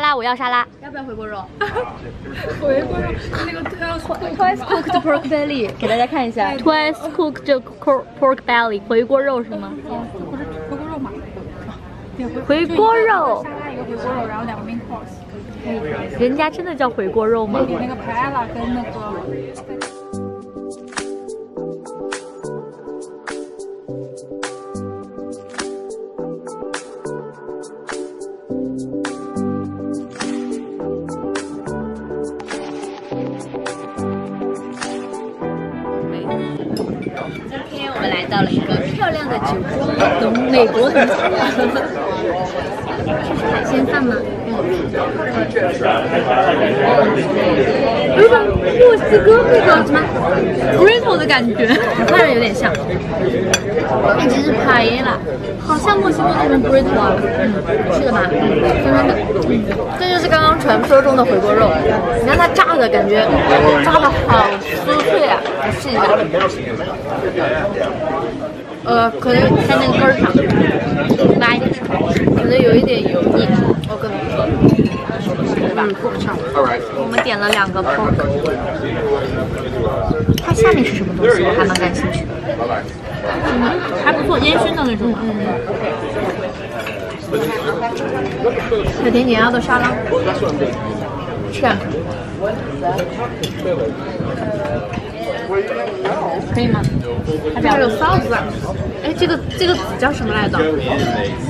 拉，我要沙拉。要不要回锅肉？回锅肉那个 Twice cooked pork belly，给大家看一下。Twice cooked pork pork belly，回锅肉是吗？不是回锅肉吗？回锅肉沙拉一个回锅肉，然后两个 main course，人家真的叫回锅肉吗？那个 paella 跟那个。来到了一个漂亮的酒庄，农美国农场。是海鲜饭吗？嗯有点墨西哥那个什么 burrito 的感觉，看着有点像。那只是帕耶拉，好像墨西哥那边 burrito 啊。嗯，是的吧？酸酸的。嗯，这就是刚刚传说中的回锅肉。你看它炸的感觉，炸的好呃，可能在那个根儿上拉一点可能有一点油腻，我跟你说，对吧？pork chop，我们点了两个 pork，它下面是什么东西？我还蛮感兴趣的。嗯，还不错，烟熏的那种。嗯嗯。小甜点要的沙拉，吃两口。可以吗？还边有臊子，哎，这个这个籽叫什么来着？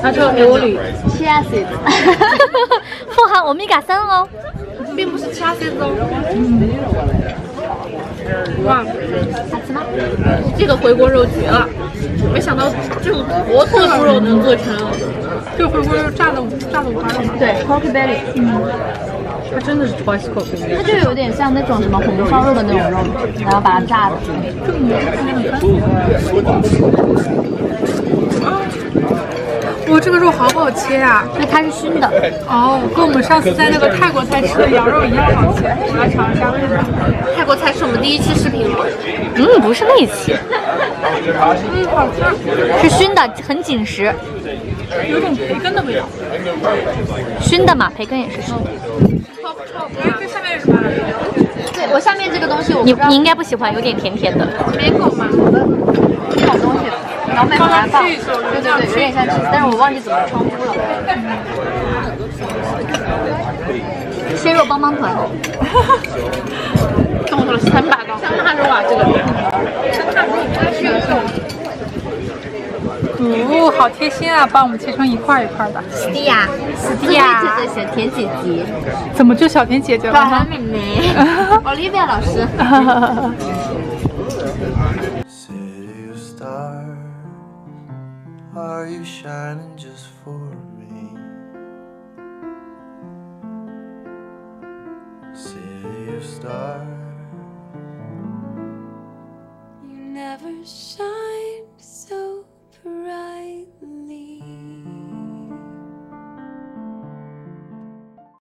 它叫牛里 chia seeds，富含欧米伽三哦，并不是 chia seeds 哦。哇，好吃吗？这个回锅肉绝了，没想到这种坨坨猪肉能做成。这个回锅肉炸的炸的五花肉嘛？对，pork belly，嗯。它真的是 twice cooked。它就有点像那种什么红烧肉的那种肉，然后把它炸的。哇，这个肉好好切啊！所以它是熏的。哦，跟我们上次在那个泰国菜吃的羊肉一样好切。我来尝一下为什么？泰国菜是我们第一期视频吗？嗯，不是那一期。嗯，好吃。是熏的，很紧实。有种培根的味道。熏的嘛，培根也是熏的。哎，这下面是什么？对我下面这个东西我你你应该不喜欢，有点甜甜的。没狗吗？这种东西，然后卖很难放。对对对，有点像但是我忘记怎么称呼了。鲜肉棒棒团。动作了三百个香辣肉啊，这个。香辣肉，哦，好贴心啊，帮我们切成一块一块的。是的呀，是的呀，的小甜姐姐。怎么就小甜姐姐了呢？小妹妹，Olivia 老师。Are you shining just for me? City of stars. You never shine so love.